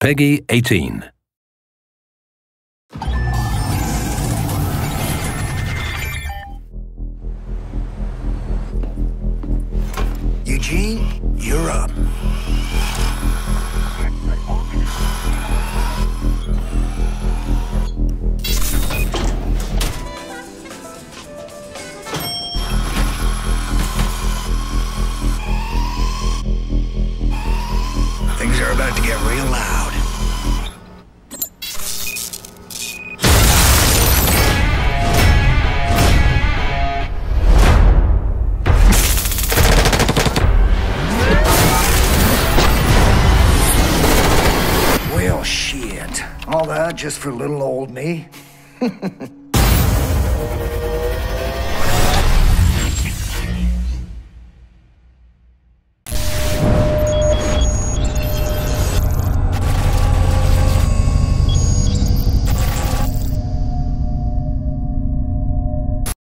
Peggy 18. Eugene, you're up. Things are about to get real loud. Shit. All that just for little old me?